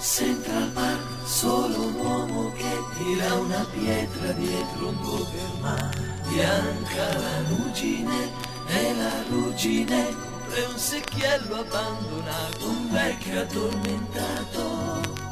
Central Park, solo un uomo che tira una pietra dietro un Doberman. Bianca la ruggine e la ruggine è un secchiello abbandonato, un vecchio addormentato